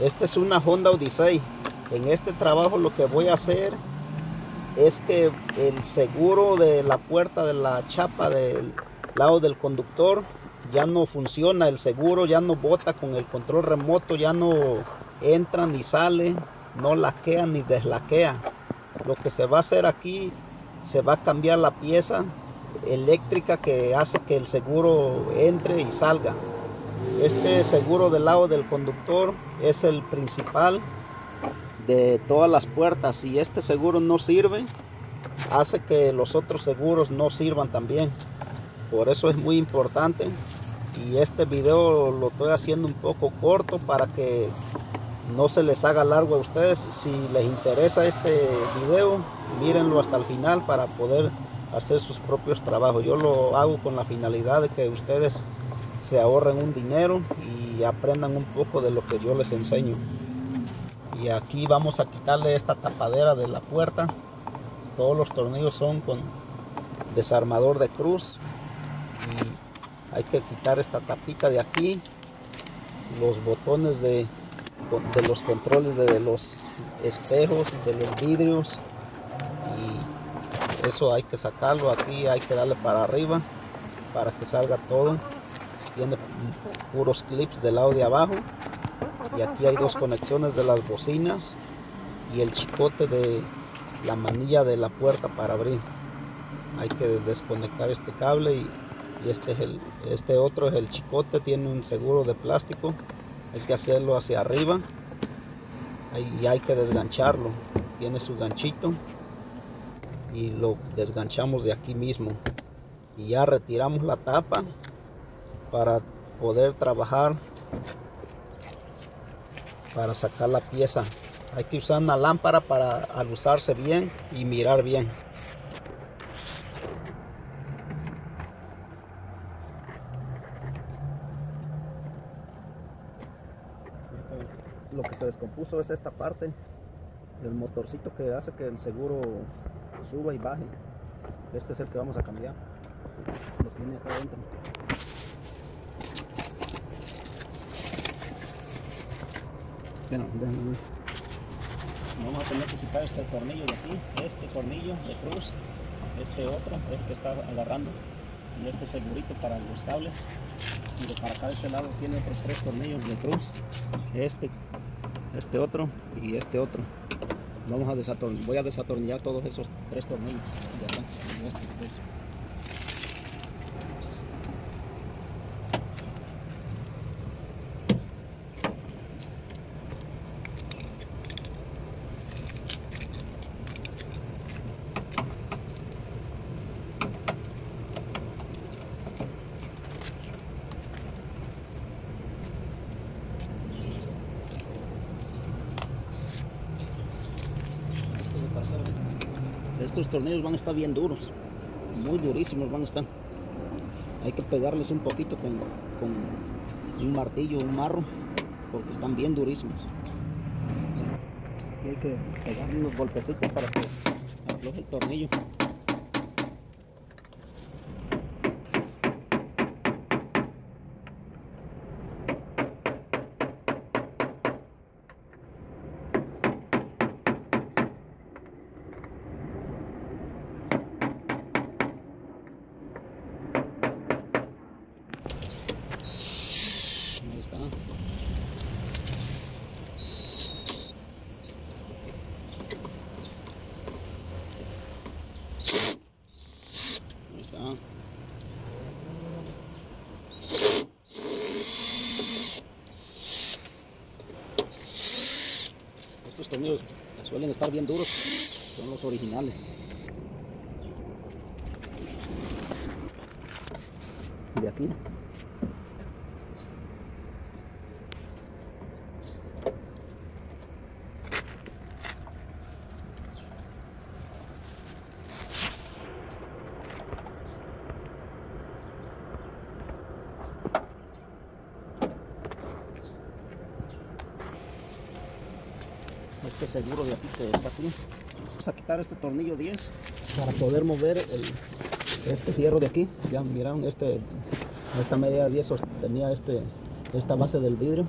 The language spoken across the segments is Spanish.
Esta es una Honda Odyssey. En este trabajo lo que voy a hacer es que el seguro de la puerta de la chapa del lado del conductor ya no funciona. El seguro ya no bota con el control remoto, ya no entra ni sale, no laquea ni deslaquea. Lo que se va a hacer aquí, se va a cambiar la pieza eléctrica que hace que el seguro entre y salga. Este seguro del lado del conductor es el principal de todas las puertas. Si este seguro no sirve, hace que los otros seguros no sirvan también. Por eso es muy importante. Y este video lo estoy haciendo un poco corto para que no se les haga largo a ustedes. Si les interesa este video, mírenlo hasta el final para poder hacer sus propios trabajos. Yo lo hago con la finalidad de que ustedes se ahorren un dinero y aprendan un poco de lo que yo les enseño. Y aquí vamos a quitarle esta tapadera de la puerta. Todos los tornillos son con desarmador de cruz. Y hay que quitar esta tapita de aquí. Los botones de, de los controles de los espejos, de los vidrios. Y eso hay que sacarlo. Aquí hay que darle para arriba para que salga todo tiene puros clips del lado de abajo. Y aquí hay dos conexiones de las bocinas y el chicote de la manilla de la puerta para abrir. Hay que desconectar este cable y, este es el este otro es el chicote tiene un seguro de plástico. Hay que hacerlo hacia arriba. Y hay que desgancharlo. Tiene su ganchito y lo desganchamos de aquí mismo. Y ya retiramos la tapa para poder trabajar para sacar la pieza. Hay que usar una lámpara para alusarse bien y mirar bien. Lo que se descompuso es esta parte el motorcito que hace que el seguro suba y baje. Este es el que vamos a cambiar. Lo tiene acá adentro Vamos a tener que quitar este tornillo de aquí, este tornillo de cruz, este otro, el que está agarrando, y este segurito para los cables. Y de para acá de este lado tiene otros tres tornillos de cruz, este, este otro y este otro. Vamos a desatornillar, voy a desatornillar todos esos tres tornillos de acá, este, tornillos van a estar bien duros muy durísimos van a estar. Hay que pegarles un poquito con, con un martillo un marro porque están bien durísimos. Hay que pegarle unos golpecitos para que afloje el tornillo Estos tornillos suelen estar bien duros, son los originales. De aquí seguro de aquí que está aquí. Vamos a quitar este tornillo 10 para poder mover el, este fierro de aquí. Ya miraron este esta media 10 tenía este esta base del vidrio.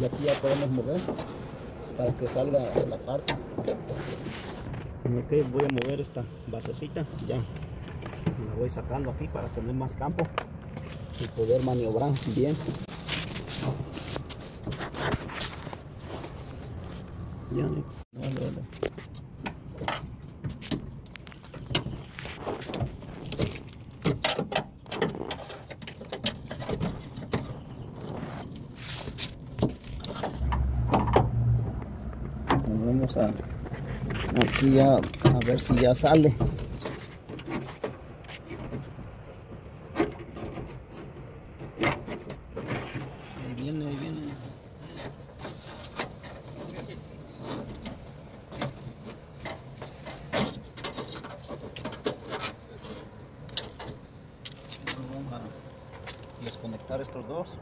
Y aquí ya podemos mover para que salga la parte. Ok voy a mover esta basecita. Ya la voy sacando aquí para tener más campo y poder maniobrar bien ya dale, dale. vamos a aquí ya a ver si ya sale ahí viene ahí viene vamos a estos dos.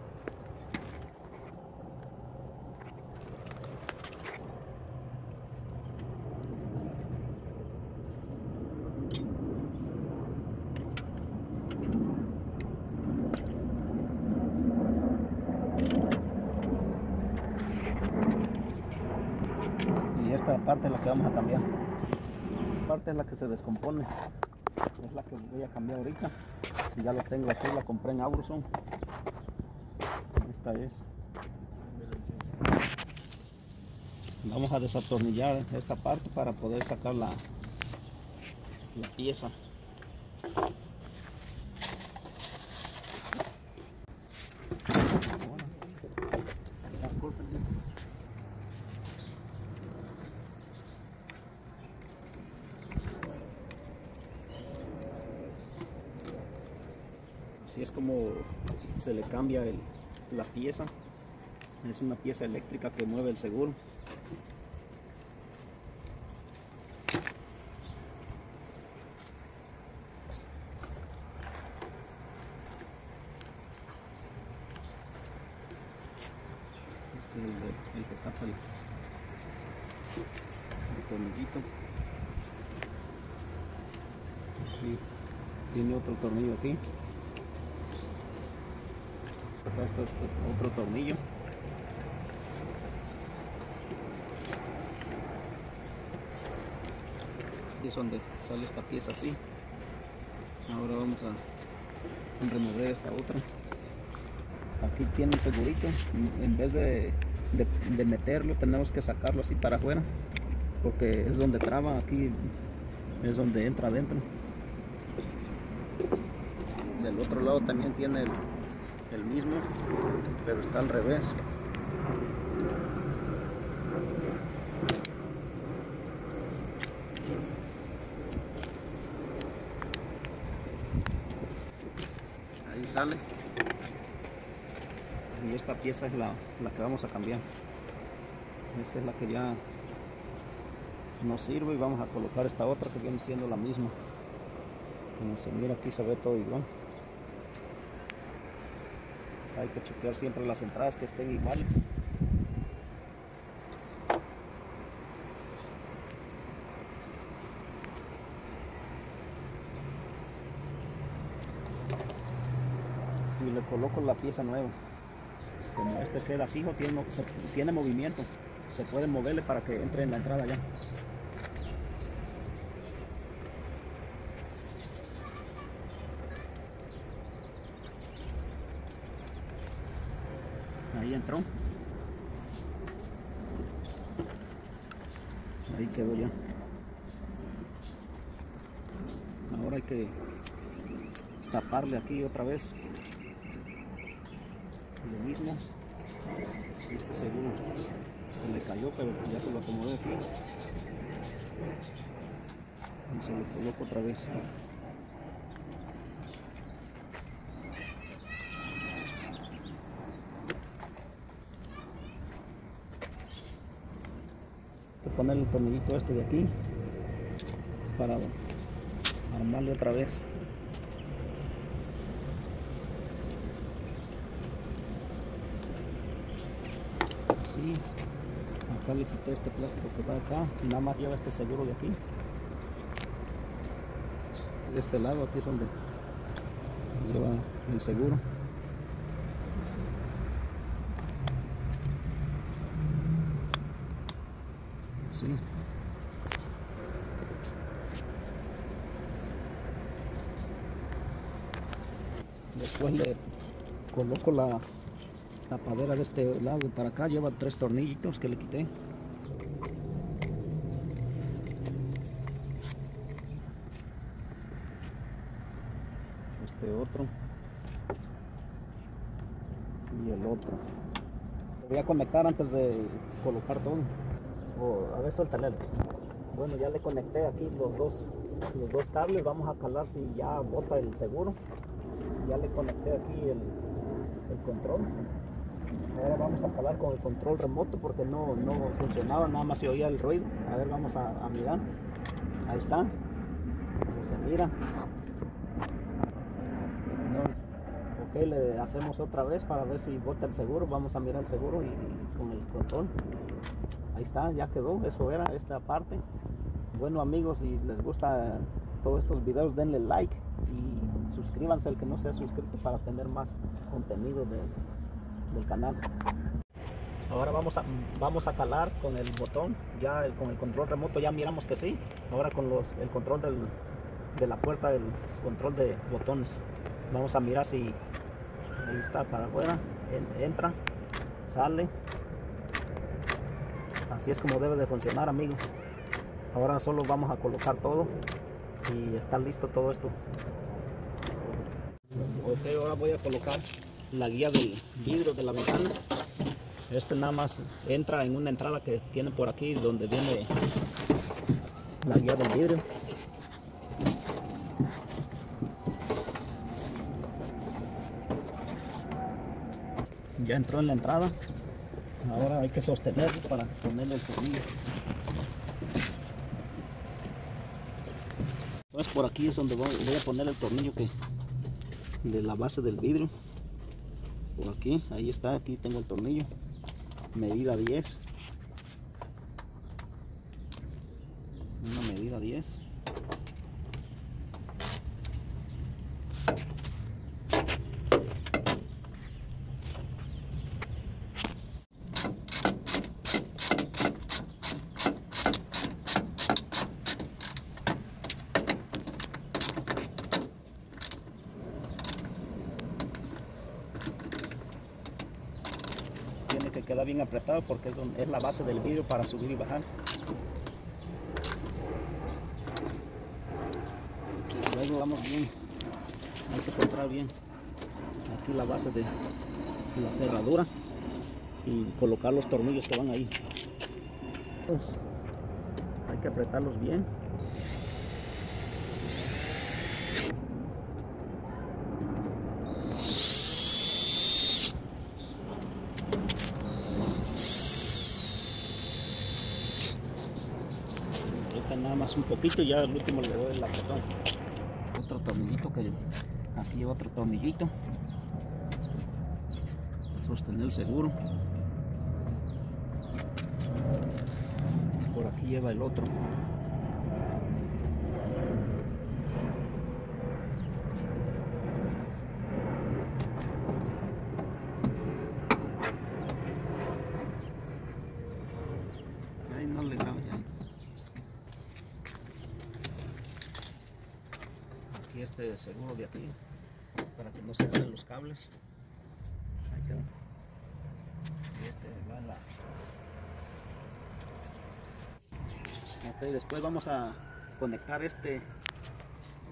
Y esta parte es la que vamos a cambiar. Parte es la que se descompone. Es la que voy a cambiar ahorita. Ya la tengo aquí la compré en Auroson vamos a desatornillar esta parte para poder sacar la, la pieza. Así es como se le cambia el- la pieza. Es una pieza eléctrica que mueve el seguro. Este es el, de- que tapa el, el tornillito. Y tiene otro tornillo aquí acá otro tornillo. Y es donde sale esta pieza así. Ahora vamos a remover esta otra. Aquí tiene el segurito. En vez de, de, de meterlo tenemos que sacarlo así para afuera porque es donde traba aquí es donde entra adentro. Del otro lado también tiene el, el mismo pero está al revés. Ahí sale. Y esta pieza es la, la que vamos a cambiar. Esta es la que ya no sirve y vamos a colocar esta otra que viene siendo la misma. Como se mira aquí se ve todo igual hay que chequear siempre las entradas que estén iguales. Y le coloco la pieza nueva. Como este queda fijo tiene, tiene movimiento. Se puede moverle para que entre en la entrada ya entró. Ahí quedó ya ahora hay que taparle aquí otra vez. Lo mismo. Este seguro se le cayó pero ya se lo acomodé aquí. Y se lo coloco otra vez el tornillito este de aquí para armarle otra vez. Así acá le quité este plástico que va acá nada más lleva este seguro de aquí. De este lado aquí es donde lleva el seguro Después le coloco la tapadera de este lado para acá. Lleva tres tornillitos que le quité. Este otro. Y el otro. Voy a conectar antes de colocar todo. A ver, suéltale. Bueno, ya le conecté aquí los dos, los dos cables. Vamos a calar si ya bota el seguro. Ya le conecté aquí el, el control. Ahora vamos a calar con el control remoto porque no, no funcionaba, nada más se oía el ruido. A ver, vamos a, mirar. Ahí está. Se mira. Ok, le hacemos otra vez para ver si bota el seguro. Vamos a mirar el seguro y con el control. Ahí está, ya quedó. Eso era esta parte. Bueno amigos, si les gusta todos estos videos, denle like y suscríbanse al que no se ha suscrito para tener más contenido de, del canal. Ahora vamos a, vamos a calar con el botón, ya con el control remoto ya miramos que sí. Ahora con los, el control del, de la puerta, el control de botones. Vamos a mirar si ahí está para afuera, en- entra, sale. Así es como debe de funcionar amigos. Ahora solo vamos a colocar todo y está listo todo esto. Ok, ahora voy a colocar la guía del vidrio de la ventana. Este nada más entra en una entrada que tiene por aquí donde viene la guía del vidrio. Ya entró en la entrada. Ahora hay que sostenerlo para ponerle el tornillo. Entonces por aquí es donde voy, a poner el tornillo que de la base del vidrio. Por aquí, ahí está, aquí tengo el tornillo. Medida 10. Una medida 10. Bien apretado porque es, donde- es la base del vidrio para subir y bajar. Luego vamos bien. Hay que centrar bien. Aquí la base de la cerradura y colocar los tornillos que van ahí. Pues, hay que apretarlos bien. Ahorita nada más un poquito y ya el último le doy el apretón. Otro tornillito que aquí lleva otro tornillito. Sostener el seguro. Por aquí lleva el otro. Ahí no le grabo ya. Aquí este para que no se jalen los cables. Ahí queda. Y este va en la. Ok, después vamos a conectar este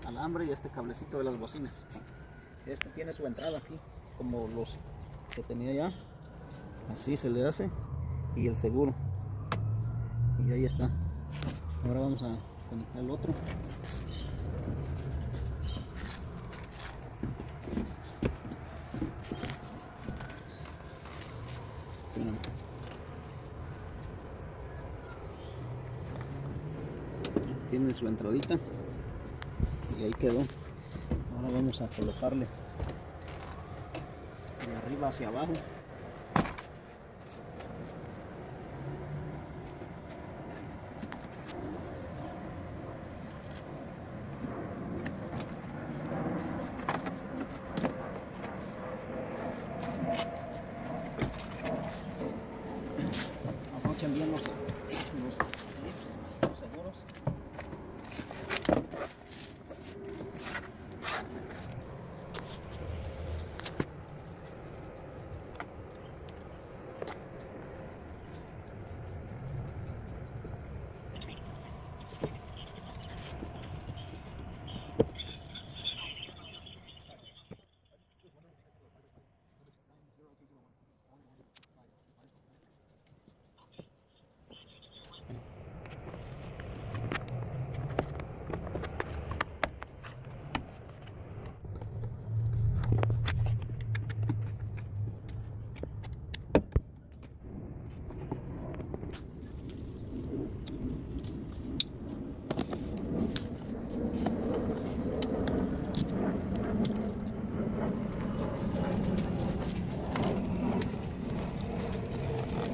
alambre y este cablecito de las bocinas. Este tiene su entrada aquí, como los que tenía ya. Así se le hace. Y el seguro. Y ahí está. Ahora vamos a conectar el otro. Espérame. Tiene su entradita y ahí quedó. Ahora vamos a colocarle de arriba hacia abajo. Abrochen bien los seguros.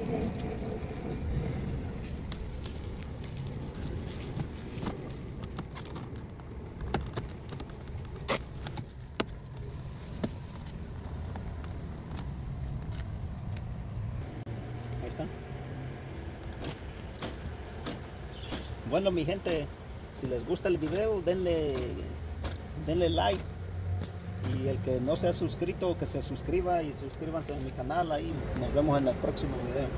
Ahí está. Bueno, mi gente, si les gusta el video, denle, denle like. Y el que no se ha suscrito, que se suscriba y suscríbanse a mi canal. Ahí nos vemos en el próximo video.